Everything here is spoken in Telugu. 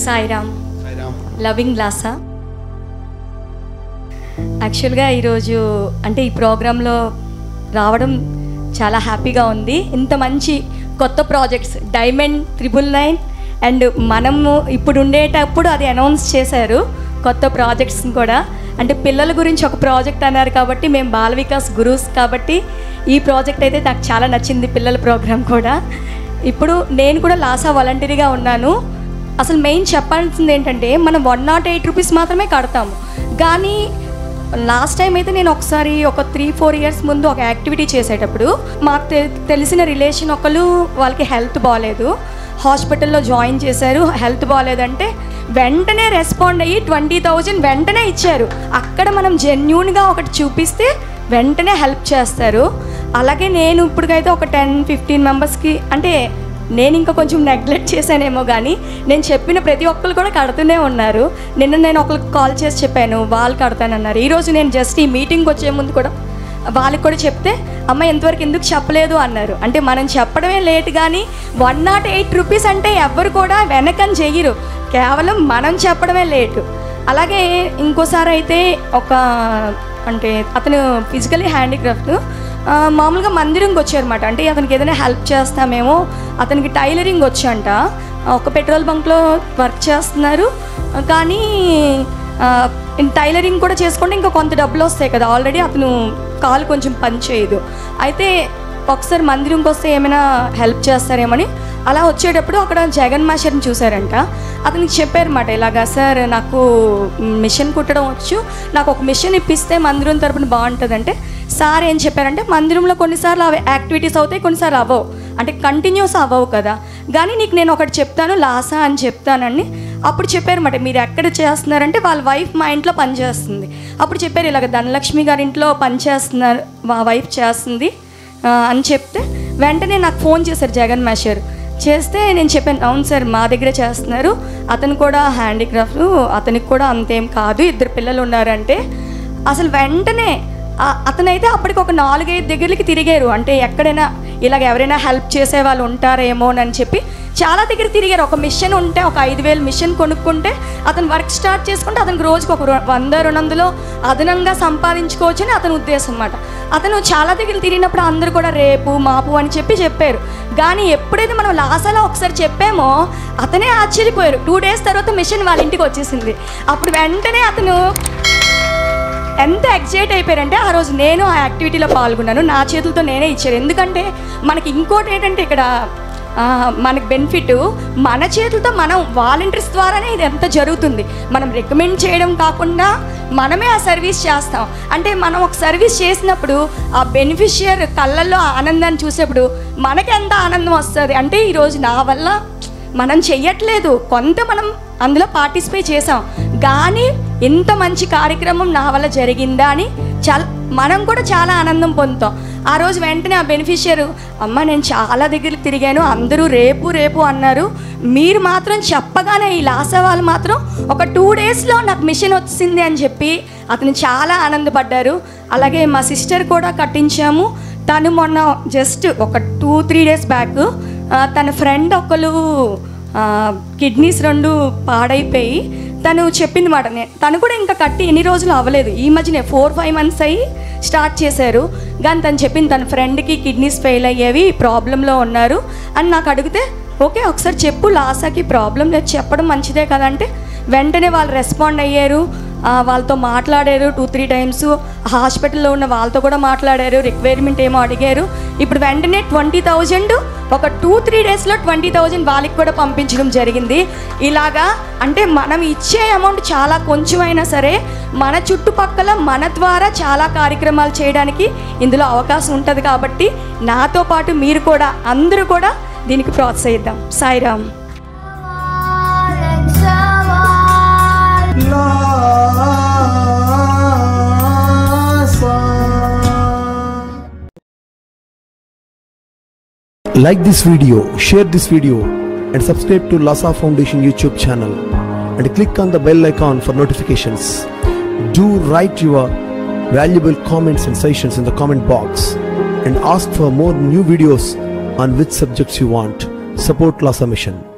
సాయిరామ్. లవింగ్ లాసా యాక్చువల్గా ఈరోజు అంటే ఈ ప్రోగ్రాంలో రావడం చాలా హ్యాపీగా ఉంది. ఇంత మంచి కొత్త projects diamond triple nine and మనము ఇప్పుడు ఉండేటప్పుడు అది అనౌన్స్ చేశారు కొత్త ప్రాజెక్ట్స్ని కూడా. అంటే పిల్లల గురించి ఒక ప్రాజెక్ట్ అన్నారు కాబట్టి మేము బాల వికాస్ గురూస్ కాబట్టి ఈ ప్రాజెక్ట్ అయితే నాకు చాలా నచ్చింది పిల్లల ప్రోగ్రామ్ కూడా. ఇప్పుడు నేను కూడా లాసా వాలంటీర్గా ఉన్నాను. అసలు మెయిన్ చెప్పాల్సింది ఏంటంటే మనం వన్ నాట్ ఎయిట్ రూపీస్ మాత్రమే కడతాము. కానీ లాస్ట్ టైం అయితే నేను ఒకసారి ఒక త్రీ ఫోర్ ఇయర్స్ ముందు ఒక యాక్టివిటీ చేసేటప్పుడు మాకు తె- తెలిసిన రిలేషన్ ఒకళ్ళు వాళ్ళకి హెల్త్ బాగాలేదు హాస్పిటల్లో జాయిన్ చేశారు హెల్త్ బాగాలేదంటే వెంటనే రెస్పాండ్ అయ్యి ట్వంటీ థౌజండ్ వెంటనే ఇచ్చారు. అక్కడ మనం జెన్యున్గా ఒకటి చూపిస్తే వెంటనే హెల్ప్ చేస్తారు. అలాగే నేను ఇప్పటికైతే ఒక టెన్ ఫిఫ్టీన్ మెంబర్స్కి అంటే నేను ఇంకా కొంచెం నెగ్లెక్ట్ చేశానేమో కానీ నేను చెప్పిన ప్రతి ఒక్కరు కూడా కడుతూనే ఉన్నారు. నిన్న నేను ఒకరికి కాల్ చేసి చెప్పాను వాళ్ళు కడతానన్నారు. ఈరోజు నేను జస్ట్ ఈ మీటింగ్కి వచ్చే ముందు కూడా వాళ్ళకి కూడా చెప్తే అమ్మ ఎంతవరకు ఎందుకు చెప్పలేదు? అన్నారు. అంటే మనం చెప్పడమే లేట్ కానీ వన్ నాట్ ఎయిట్ రూపీస్ అంటే ఎవ్వరు కూడా వెనకని చెయ్యరు కేవలం మనం చెప్పడమే లేటు అలాగే ఇంకోసారి అయితే ఒక అంటే అతను ఫిజికలీ హ్యాండిక్రాఫ్ట్ మామూలుగా మందిరంకి వచ్చారన్నమాట. అంటే అతనికి ఏదైనా హెల్ప్ చేస్తామేమో అతనికి టైలరింగ్ వచ్చంట. ఒక పెట్రోల్ బంక్లో వర్క్ చేస్తున్నారు. కానీ టైలరింగ్ కూడా చేసుకుంటే ఇంకా కొంత డబ్బులు వస్తాయి కదా. ఆల్రెడీ అతను కాలు కొంచెం పని చేయదు అయితే ఒకసారి మందిరంకి వస్తే ఏమైనా హెల్ప్ చేస్తారేమని? అలా వచ్చేటప్పుడు అక్కడ జగన్ మాస్టర్ని చూశారంట. అతనికి చెప్పారన్నమాట ఇలాగా సార్ నాకు మిషన్ కుట్టడం వచ్చు నాకు ఒక మిషన్ ఇప్పిస్తే మందిరం తరపున బాగుంటుందంటే సార్ ఏం చెప్పారంటే మందిరంలో కొన్నిసార్లు అవి యాక్టివిటీస్ అవుతాయి కొన్నిసార్లు అవ్వవు. అంటే కంటిన్యూస్ అవ్వవు కదా. కానీ నీకు నేను ఒకటి చెప్తాను లాసా అని చెప్తానని. అప్పుడు చెప్పారన్నమాట మీరు ఎక్కడ చేస్తున్నారంటే వాళ్ళ వైఫ్ మా ఇంట్లో పనిచేస్తుంది. అప్పుడు చెప్పారు ఇలాగ ధనలక్ష్మి గారి ఇంట్లో పనిచేస్తున్నారు మా వైఫ్ చేస్తుంది. అని చెప్తే వెంటనే నాకు ఫోన్ చేశారు జగన్ మాస్టర్ చేస్తే నేను చెప్పాను అవును సార్ మా దగ్గరే చేస్తున్నారు. అతను కూడా హ్యాండిక్రాఫ్ట్ అతనికి కూడా అంతేం కాదు ఇద్దరు పిల్లలు ఉన్నారంటే. అసలు వెంటనే అతనైతే అప్పటికి ఒక నాలుగైదు దగ్గరికి తిరిగారు. అంటే ఎక్కడైనా ఇలాగ ఎవరైనా హెల్ప్ చేసే వాళ్ళు ఉంటారేమోనని చెప్పి చాలా దగ్గర తిరిగారు. ఒక మిషన్ ఉంటే ఒక ఐదు వేలు మిషన్ కొనుక్కుంటే అతను వర్క్ స్టార్ట్ చేసుకుంటే అతనికి రోజుకు ఒక వంద రెండు వందలు అదనంగా సంపాదించుకోవచ్చు అని అతని ఉద్దేశం అన్నమాట. అతను చాలా దగ్గర తిరిగినప్పుడు అందరూ కూడా రేపు మాపు అని చెప్పి చెప్పారు. కానీ ఎప్పుడైతే మనం లాసాలో ఒకసారి చెప్పామో అతనే ఆశ్చర్యపోయారు. టూ డేస్ తర్వాత మిషన్ వాళ్ళ ఇంటికి వచ్చేసింది. అప్పుడు వెంటనే అతను ఎంత ఎగ్జైట్ అయిపోయారంటే ఆ రోజు నేను ఆ యాక్టివిటీలో పాల్గొన్నాను. నా చేతులతో నేనే ఇచ్చాను ఎందుకంటే మనకి ఇంకోటి ఏంటంటే ఇక్కడ మనకు బెనిఫిట్ మన చేతులతో మనం వాలంటీర్స్ ద్వారానే ఇది ఎంత జరుగుతుంది. మనం రికమెండ్ చేయడం కాకుండా మనమే ఆ సర్వీస్ చేస్తాం. అంటే మనం ఒక సర్వీస్ చేసినప్పుడు ఆ బెనిఫిషియర్ కళ్ళల్లో ఆనందాన్ని చూసేప్పుడు మనకి ఎంత ఆనందం వస్తుంది. అంటే ఈరోజు నా వల్ల మనం చెయ్యట్లేదు. కొంత మనం అందులో పార్టిసిపేట్ చేసాం. కానీ ఇంత మంచి కార్యక్రమం నా వల్ల జరిగిందా అని చాలా మనం కూడా చాలా ఆనందం పొందుతాం. ఆ రోజు వెంటనే ఆ బెనిఫిషియర్ అమ్మ నేను చాలా దగ్గరికి తిరిగాను అందరూ రేపు రేపు అన్నారు. మీరు మాత్రం చెప్పగానే ఈ లాసా వాళ్ళు మాత్రం ఒక టూ డేస్లో నాకు మిషన్ వచ్చింది అని చెప్పి అతను చాలా ఆనందపడ్డారు. అలాగే మా సిస్టర్ కూడా కట్టించాము. తను మొన్న జస్ట్ ఒక టూ త్రీ డేస్ బ్యాక్ తన ఫ్రెండ్ ఒకరు కిడ్నీస్ రెండు పాడైపోయి తను చెప్పింది మాట తను కూడా ఇంకా కట్టి ఎన్ని రోజులు అవ్వలేదు. ఈ మధ్యనే ఫోర్ ఫైవ్ మంత్స్ అయ్యి స్టార్ట్ చేశారు. కానీ తను చెప్పింది తన ఫ్రెండ్కి కిడ్నీస్ ఫెయిల్ అయ్యేవి ప్రాబ్లంలో ఉన్నారు అని నాకు అడిగితే ఓకే ఒకసారి చెప్పు లాసాకి ప్రాబ్లం లేదు. చెప్పడం మంచిదే కదంటే వెంటనే వాళ్ళు రెస్పాండ్ అయ్యారు. వాళ్ళతో మాట్లాడారు టూ త్రీ టైమ్స్ హాస్పిటల్లో ఉన్న వాళ్ళతో కూడా మాట్లాడారు రిక్వైర్మెంట్ ఏమో అడిగారు. ఇప్పుడు వెంటనే ట్వంటీ థౌజండ్ ఒక టూ త్రీ డేస్లో ట్వంటీ థౌజండ్ వాళ్ళకి కూడా పంపించడం జరిగింది. ఇలాగా అంటే మనం ఇచ్చే అమౌంట్ చాలా కొంచెమైనా సరే మన చుట్టుపక్కల మన ద్వారా చాలా కార్యక్రమాలు చేయడానికి ఇందులో అవకాశం ఉంటుంది కాబట్టి నాతో పాటు మీరు కూడా అందరూ కూడా దీనికి ప్రోత్సహిద్దాం. Sairam. Like this video, share this video, and subscribe to Lasa Foundation YouTube channel. And click on the bell icon for notifications. Do write your valuable comments and suggestions in the comment box. And ask for more new videos on which subjects you want. Support Lasa Mission.